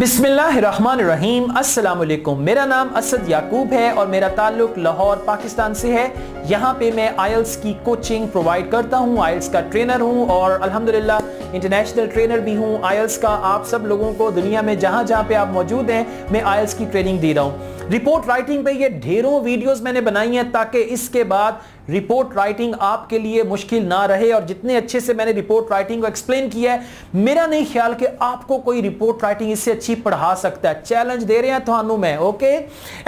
बिस्मिल्लाहिर्रहमानिर्रहीम। अस्सलाम मेरा नाम असद याकूब है और मेरा ताल्लुक लाहौर, पाकिस्तान से है। यहाँ पे मैं आयल्स की कोचिंग प्रोवाइड करता हूँ। आयल्स का ट्रेनर हूँ और अल्हम्दुलिल्लाह इंटरनेशनल ट्रेनर भी हूँ। आयल्स का आप सब लोगों को दुनिया में जहाँ जहाँ पे आप मौजूद हैं, मैं आयल्स की ट्रेनिंग दे रहा हूँ। रिपोर्ट राइटिंग पे ये ढेरों वीडियोस मैंने बनाई हैं ताकि इसके बाद रिपोर्ट राइटिंग आपके लिए मुश्किल ना रहे और जितने अच्छे से मैंने रिपोर्ट राइटिंग को एक्सप्लेन किया है, मेरा नहीं ख्याल कि आपको कोई रिपोर्ट राइटिंग इससे अच्छी पढ़ा सकता है। चैलेंज दे रहे हैं थानू में ओके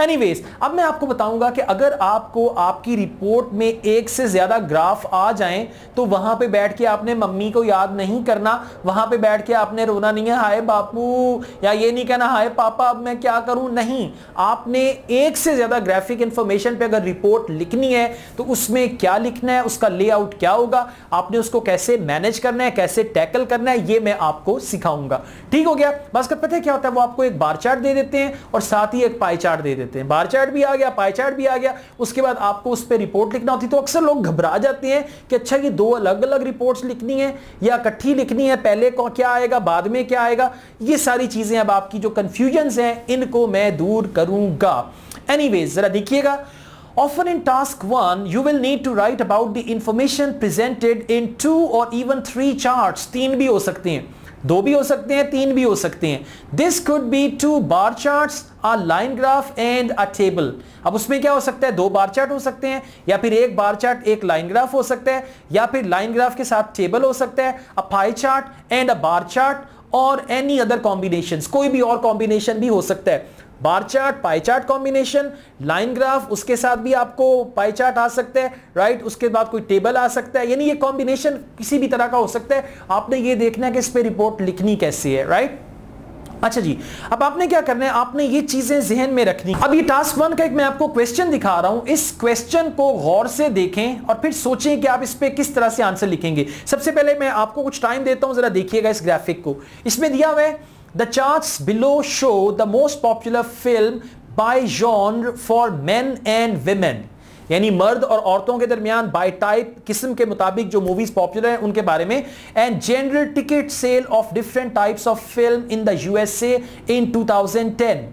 एनीवेज अब मैं आपको बताऊँगा कि अगर आपको आपकी रिपोर्ट में एक से ज़्यादा ग्राफ आ जाए तो वहाँ पर बैठ के आपने मम्मी को याद नहीं करना, वहाँ पर बैठ के आपने रोना नहीं है, हाय बापू, या ये नहीं कहना, हाय पापा, अब मैं क्या करूँ? नहीं, आपने एक से ज़्यादा ग्राफिक इंफॉर्मेशन पे अगर रिपोर्ट लिखनी है तो उस उसमें क्या लिखना है, उसका लेआउट क्या होगा, आपने उसको कैसे मैनेज करना है, कैसे टैकल करना है, ये मैं आपको सिखाऊँगा। ठीक हो गया? बस का पता है क्या होता है? वो आपको एक बार चार्ट दे देते हैं और साथ ही एक पाई चार्ट दे देते हैं। बार चार्ट भी आ गया पाई चार्ट भी आ गया। उसके बाद आपको उस पर रिपोर्ट लिखना होती तो अक्सर लोग घबरा जाते हैं कि अच्छा ये दो अलग अलग रिपोर्ट्स लिखनी है या इकट्ठी लिखनी है, पहले क्या आएगा, बाद में क्या आएगा? ये सारी चीज़ें अब आपकी जो कंफ्यूजन हैं, इनको मैं दूर करूँगा। एनीवेज जरा देखिएगा। Often in task 1, you will need to write about the information presented in two or even three charts. तीन भी हो सकते हैं। दो भी हो सकते हैं तीन भी हो सकते हैं। This could be two bar charts a line graph and a table अब उसमें क्या हो सकता है? दो बार चार्ट हो सकते हैं या फिर एक बार चार्ट एक लाइन ग्राफ हो सकता है या फिर लाइन ग्राफ के साथ टेबल हो सकता है a pie chart and a bar chart और एनी अदर कॉम्बिनेशन कोई भी और कॉम्बिनेशन भी हो सकता है। Bar chart pie chart combination line graph उसके साथ भी आपको पाई चार्ट आ सकता है राइट उसके बाद कोई टेबल आ सकता है, यानी ये कॉम्बिनेशन किसी भी तरह का हो सकता है। आपने ये देखना है कि इस पर रिपोर्ट लिखनी कैसी है राइट अच्छा जी, अब आपने क्या करना है? आपने ये चीज़ें जहन में रखनी। अब ये टास्क वन का एक मैं आपको क्वेश्चन दिखा रहा हूँ। इस क्वेश्चन को गौर से देखें और फिर सोचें कि आप इस पे किस तरह से आंसर लिखेंगे। सबसे पहले मैं आपको कुछ टाइम देता हूँ, जरा देखिएगा इस ग्राफिक को। इसमें दिया हुआ है The charts below show the most popular film by genre for men and women. यानी मर्द और औरतों के दरमियान बाय टाइप किस्म के मुताबिक जो मूवीज़ पॉपुलर हैं, उनके बारे में and general ticket sale of different types of film in the USA in 2010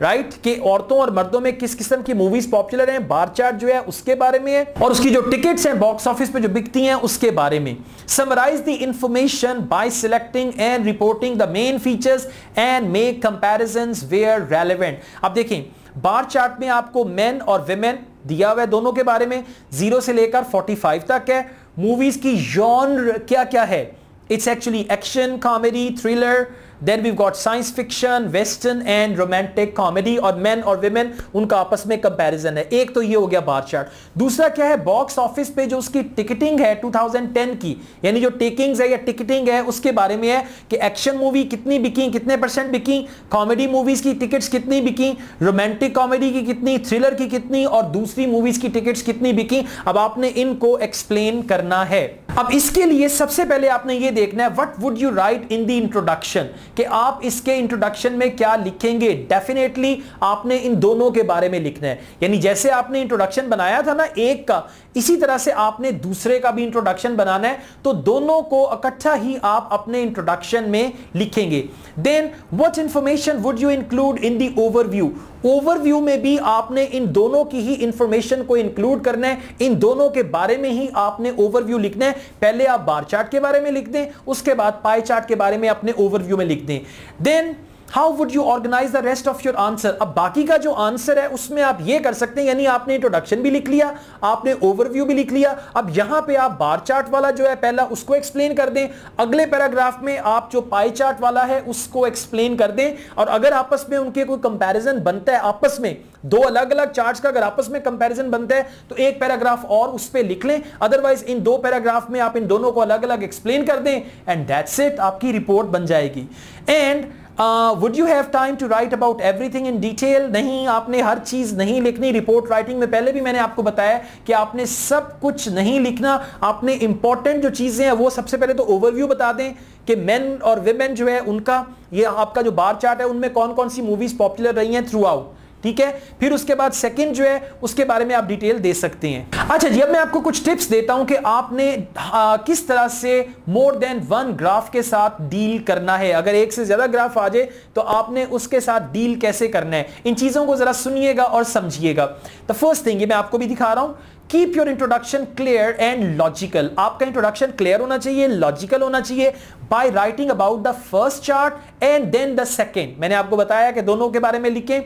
right right? कि औरतों और मर्दों में किस किस्म की मूवीज़ पॉपुलर हैं बार चार्ट जो है उसके बारे में है, और उसकी जो टिकट्स हैं बॉक्स ऑफ़िस पे जो बिकती हैं, उसके बारे में। Summarise the information by selecting and reporting the main features and make comparisons where relevant अब देखें बार चार्ट में आपको मेन और विमेन दिया हुआ है दोनों के बारे में ज़ीरो से लेकर 45 तक है। मूवीज़ की जॉनर क्या क्या है? It's actually action comedy thriller then we got science fiction western and romantic comedy और मेन और वेमेन उनका आपस में कंपैरिजन है। एक तो ये हो गया बार चार्ट दूसरा क्या है? बॉक्स ऑफ़िस पे जो उसकी टिकटिंग है 2010 की, यानी जो टेकिंग्स है या टिकटिंग है, उसके बारे में है कि एक्शन मूवी कितनी बिकी, कितने परसेंट बिकी कॉमेडी मूवीज़ की टिकट्स कितनी बिकी रोमांटिक कॉमेडी की कितनी थ्रिलर की कितनी और दूसरी मूवीज़ की टिकट्स कितनी बिकी। अब आपने इनको एक्सप्लेन करना है। अब इसके लिए सबसे पहले आपने ये देखना है what would you write in the introduction कि आप इसके इंट्रोडक्शन में क्या लिखेंगे? डेफिनेटली आपने इन दोनों के बारे में लिखना है। यानी जैसे आपने इंट्रोडक्शन बनाया था ना, एक का, इसी तरह से आपने दूसरे का भी इंट्रोडक्शन बनाना है तो दोनों को इकट्ठा ही आप अपने इंट्रोडक्शन में लिखेंगे। Then what information would you include in the overview overview में भी आपने इन दोनों की ही इंफॉर्मेशन को इंक्लूड करना है। इन दोनों के बारे में ही आपने ओवरव्यू लिखना है। पहले आप बार चार्ट के बारे में लिख दें, उसके बाद पाई चार्ट के बारे में अपने ओवरव्यू में लिख दें। Then how would you organise the rest of your answer अब बाकी का जो आंसर है, उसमें आप ये कर सकते हैं, यानी आपने इंट्रोडक्शन भी लिख लिया, आपने ओवरव्यू भी लिख लिया। अब यहाँ पे आप बार चार्ट वाला जो है, पहला उसको एक्सप्लेन कर दें। अगले पैराग्राफ में आप जो पाई चार्ट वाला है, उसको एक्सप्लेन कर दें। और अगर आपस में उनके कोई कंपैरिजन बनता है, आपस में, दो अलग अलग चार्ट्स का अगर आपस में कंपैरिजन बनता है तो एक पैराग्राफ और उस पर लिख लें। अदरवाइज़ इन दो पैराग्राफ में आप इन दोनों को अलग अलग एक्सप्लेन कर दें एंड दैट्स इट आपकी रिपोर्ट बन जाएगी। And would you have time to write about everything in detail नहीं, आपने हर चीज़ नहीं लिखनी। रिपोर्ट राइटिंग में पहले भी मैंने आपको बताया कि आपने सब कुछ नहीं लिखना। आपने इंपॉर्टेंट जो चीज़ें हैं, वो सबसे पहले तो ओवरव्यू बता दें कि मेन और वेमेन जो है, उनका, ये आपका जो बार चार्ट है, उनमें कौन कौन सी मूवीज़ पॉपुलर रही हैं थ्रू आउट ठीक है? फिर उसके बाद सेकंड जो है उसके बारे में आप डिटेल दे सकते हैं। अच्छा जी अब मैं आपको कुछ टिप्स देता हूँ कि आपने आ, किस तरह से मोर देन वन ग्राफ के साथ डील करना है। अगर एक से ज़्यादा ग्राफ आ जाए तो आपने उसके साथ डील कैसे करना है? इन चीज़ों को जरा सुनिएगा और समझिएगा। द फ़र्स्ट थिंग ये मैं आपको भी दिखा रहा हूँ keep your introduction clear and logical आपका इंट्रोडक्शन क्लियर होना चाहिए लॉजिकल होना चाहिए by writing about the first chart and then the second मैंने आपको बताया कि दोनों के बारे में लिखें।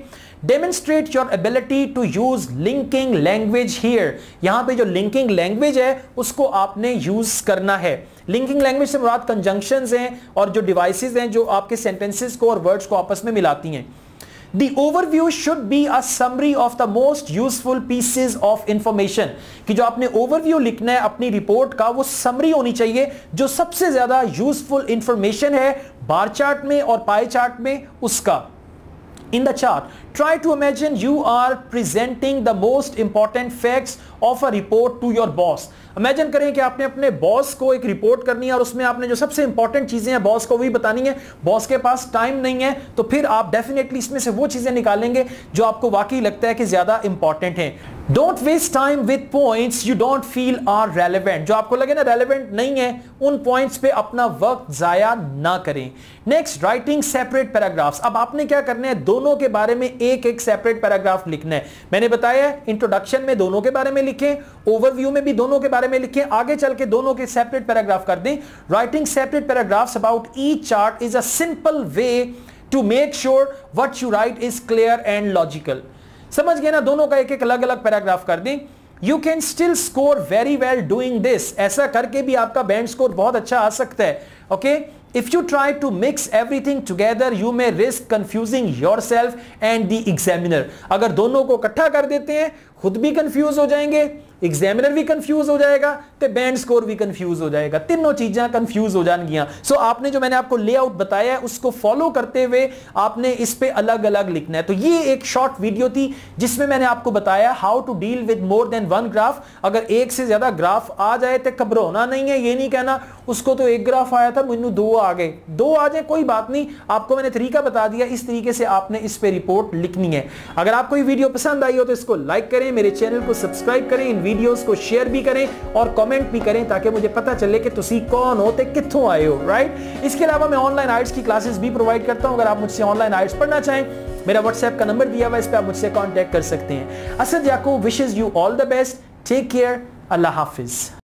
Demonstrate your ability to use linking language here यहाँ पे जो लिंकिंग लैंग्वेज है, उसको आपने यूज़ करना है। लिंकिंग लैंग्वेज से मुराद कंजंक्शन हैं और जो डिवाइसेस हैं जो आपके सेंटेंसेस को और वर्ड्स को आपस में मिलाती हैं। The overview should be a summary of the most useful pieces of information कि जो आपने overview लिखना है अपनी रिपोर्ट का वो summary होनी चाहिए जो सबसे ज़्यादा useful information है बार चार्ट में और पाई चार्ट में उसका In the chart, try to imagine you are presenting the most important facts of a report to your boss. Imagine करें कि आपने अपने बॉस को एक रिपोर्ट करनी है और उसमें आपने जो सबसे इंपॉर्टेंट चीज़ें हैं बॉस को वही बतानी है। बॉस के पास टाइम नहीं है तो फिर आप डेफिनेटली इसमें से वो चीज़ें निकालेंगे जो आपको वाकई लगता है कि ज़्यादा इंपॉर्टेंट है। Don't waste time with points you don't feel are relevant जो आपको लगे ना रेलिवेंट नहीं है, उन पॉइंट्स पे अपना वक्त जाया ना करें। नेक्स्ट राइटिंग सेपरेट पैराग्राफ्स अब आपने क्या करना है? दोनों के बारे में एक एक सेपरेट पैराग्राफ लिखना है। मैंने बताया इंट्रोडक्शन में दोनों के बारे में लिखें ओवरव्यू में भी दोनों के बारे में लिखें, आगे चल के दोनों के सेपरेट पैराग्राफ कर दें। Writing separate paragraphs about each chart is a simple way to make sure what you write is clear and logical समझ गए ना? दोनों का एक एक अलग अलग पैराग्राफ कर दें। You can still score very well doing this ऐसा करके भी आपका बैंड स्कोर बहुत अच्छा आ सकता है। Okay if you try to mix everything together you may risk confusing yourself and the examiner अगर दोनों को इकट्ठा कर देते हैं खुद भी कंफ्यूज हो जाएंगे एग्जामिनर भी कंफ्यूज हो जाएगा तो बैंड स्कोर भी कंफ्यूज हो जाएगा। तीनों चीज़ें कंफ्यूज हो जाएँगी। सो so, आपने जो मैंने आपको लेआउट बताया है उसको फॉलो करते हुए आपने इस पे अलग अलग लिखना है। तो ये एक शॉर्ट वीडियो थी जिसमें मैंने आपको बताया how to deal with more than one graph अगर एक से ज़्यादा ग्राफ आ जाए तो घबराना नहीं है ये नहीं कहना उसको तो एक ग्राफ आया था मुझे दो आ गए। दो आ जाए कोई बात नहीं आपको मैंने तरीका बता दिया इस तरीके से आपने इस पे रिपोर्ट लिखनी है। अगर आपको ये वीडियो पसंद आई हो तो इसको लाइक करें मेरे चैनल को सब्सक्राइब करें वीडियोस को शेयर भी करें और कमेंट भी करें ताकि मुझे पता चले कि तुम कौन हो कितों आए हो राइट इसके अलावा मैं ऑनलाइन आर्ट्स की क्लासेस भी प्रोवाइड करता हूँ। अगर आप मुझसे ऑनलाइन आर्ट्स पढ़ना चाहें, मेरा व्हाट्सएप का नंबर दिया हुआ इस पर आप मुझसे कॉन्टेक्ट कर सकते हैं। Asad Yaqoob wishes you all the best take care अल्लाह हाफिज़.